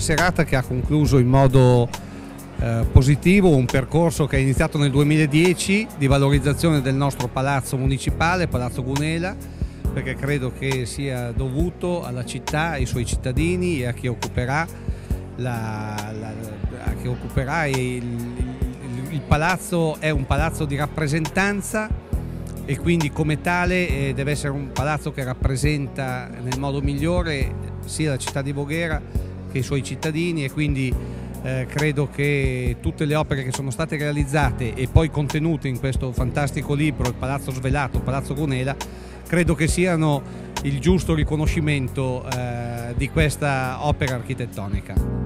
serata che ha concluso in modo eh, positivo un percorso che è iniziato nel 2010 di valorizzazione del nostro palazzo municipale, Palazzo Gunela, perché credo che sia dovuto alla città, ai suoi cittadini e a chi occuperà, la, la, a chi occuperà il, il, il palazzo è un palazzo di rappresentanza e quindi come tale eh, deve essere un palazzo che rappresenta nel modo migliore sia la città di Voghera che i suoi cittadini e quindi eh, credo che tutte le opere che sono state realizzate e poi contenute in questo fantastico libro, Il Palazzo Svelato, Palazzo Gunela, credo che siano il giusto riconoscimento eh, di questa opera architettonica.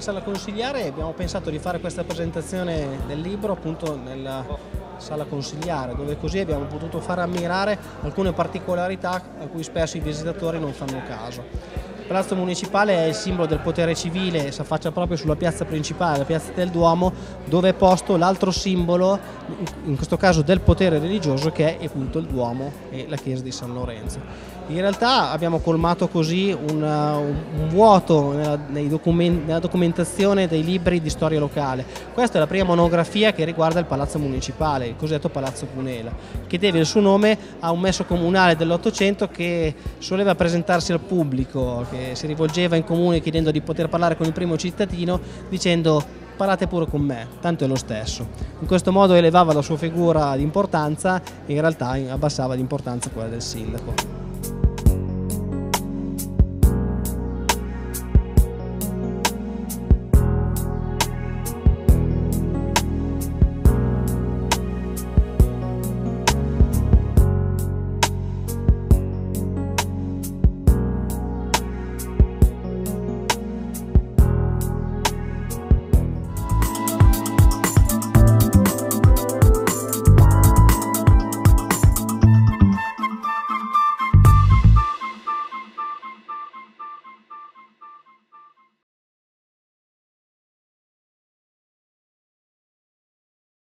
Sala consigliare abbiamo pensato di fare questa presentazione del libro appunto nella sala consigliare dove così abbiamo potuto far ammirare alcune particolarità a cui spesso i visitatori non fanno caso. Palazzo Municipale è il simbolo del potere civile si affaccia proprio sulla piazza principale, la piazza del Duomo, dove è posto l'altro simbolo, in questo caso del potere religioso, che è appunto il Duomo e la chiesa di San Lorenzo. In realtà abbiamo colmato così un, un vuoto nella, document, nella, documentazione dei libri di storia locale. Questa è la prima monografia che riguarda il Palazzo Municipale, il cosiddetto Palazzo Cunela, che deve il suo nome a un messo comunale dell'Ottocento che soleva presentarsi al pubblico, che si rivolgeva in comune chiedendo di poter parlare con il primo cittadino dicendo parlate pure con me, tanto è lo stesso. In questo modo elevava la sua figura di importanza e in realtà abbassava di quella del sindaco.